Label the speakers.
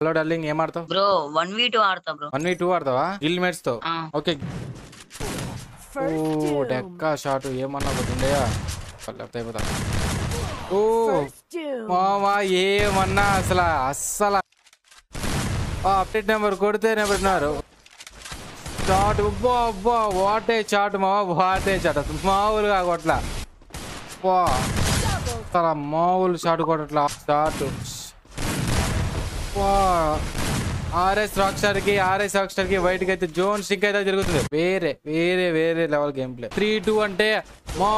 Speaker 1: Hello darling ఏం ఆడతావు?
Speaker 2: Bro one v two ఆడతా బ్రో.
Speaker 1: వన్ వీ టూ ఆడతావా? గిల్ మేట్స్తో?
Speaker 2: ఆ.
Speaker 1: ఓకే ఓ డెక్క షాట్ ఏమన్నా ఒకటి ఉండయా లేకపోతే అయిపోతా ఓ మామా ఏమన్నా అసలు అస్సలు. అప్డేట్ నెంబర్ కొడితేనే పెట్టినారు. చాట్ అబ్బా అబ్బా వాటే చాట్ మావా వాటే చాట్ అసలు మామూలుగా కొట్ల అసలు మామూలు షాట్ కొట్టట్లా. షాట్ ఆర్ఎస్ రాక్స్టార్కి ఆర్ఎస్ రాక్స్టార్కి వైట్కి అయితే జోన్ స్టిక్ అయితే జరుగుతుంది వేరే వేరే వేరే level game play three two అంటే మా